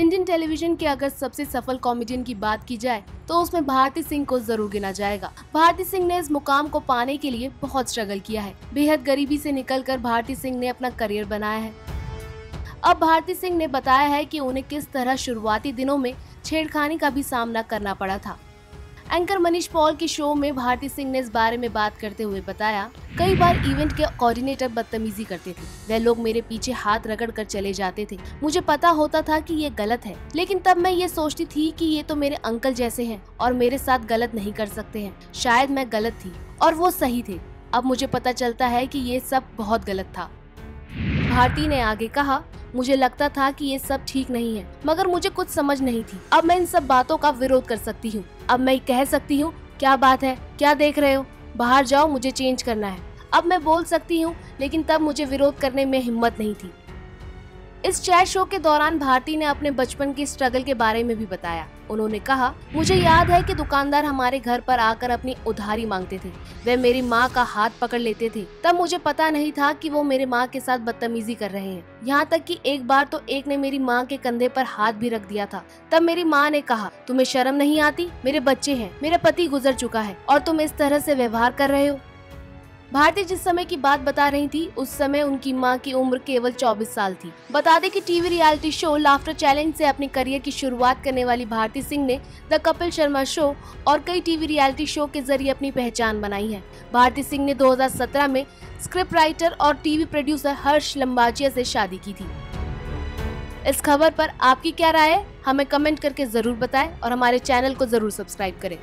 Indian television के अगर सबसे सफल कॉमेडियन की बात की जाए तो उसमें भारती सिंह को ज़रूर गिना जाएगा। भारती सिंह ने इस मुकाम को पाने के लिए बहुत स्ट्रगल किया है। बेहद गरीबी से निकलकर भारती सिंह ने अपना करियर बनाया है। अब भारती सिंह ने बताया है कि उन्हें किस तरह शुरुआती दिनों में छेड़खानी का भी सामना करना पड़ा था। एंकर मनीष पॉल के शो में भारती सिंह ने इस बारे में बात करते हुए बताया, कई बार इवेंट के कोऑर्डिनेटर बदतमीजी करते थे। वह लोग मेरे पीछे हाथ रगड़ कर चले जाते थे। मुझे पता होता था कि ये गलत है, लेकिन तब मैं ये सोचती थी कि ये तो मेरे अंकल जैसे हैं और मेरे साथ गलत नहीं कर सकते हैं। शायद मैं गलत थी और वो सही थे। अब मुझे पता चलता है कि ये सब बहुत गलत था। भारती ने आगे कहा मुझे लगता था कि ये सब ठीक नहीं है, मगर मुझे कुछ समझ नहीं थी। अब मैं इन सब बातों का विरोध कर सकती हूँ। अब मैं कह सकती हूँ, क्या बात है? क्या देख रहे हो? बाहर जाओ, मुझे चेंज करना है। अब मैं बोल सकती हूँ, लेकिन तब मुझे विरोध करने में हिम्मत नहीं थी। इस चैट शो के दौरान भारती ने अपने बचपन की स्ट्रगल के बारे में भी बताया। उन्होंने कहा, मुझे याद है कि दुकानदार हमारे घर पर आकर अपनी उधारी मांगते थे। वे मेरी माँ का हाथ पकड़ लेते थे। तब मुझे पता नहीं था कि वो मेरे माँ के साथ बदतमीजी कर रहे हैं। यहाँ तक कि एक बार तो एक ने मेरी माँ के कंधे पर हाथ भी रख दिया था। तब मेरी माँ ने कहा, तुम्हें शर्म नहीं आती? मेरे बच्चे हैं। मेरा पति गुजर चुका है और तुम इस तरह से व्यवहार कर रहे हो? भारती जिस समय की बात बता रही थी, उस समय उनकी माँ की उम्र केवल 24 साल थी। बता दें कि TV reality show laughter challenge से अपने करियर की शुरुआत करने वाली भारती सिंह ने द कपिल शर्मा शो और कई टीवी रियलिटी शो के ज़रिए अपनी पहचान बनाई है। भारती सिंह ने 2017 में स्क्रिप्ट राइटर और टीवी प्रोड्यूसर हर्ष लंबाचिया से शादी की थी। इस खबर पर आपकी क्या राय है? हमें कमेंट करके ज़रूर बताएँ और हमारे चैनल को ज़रूर सब्सक्राइब करें।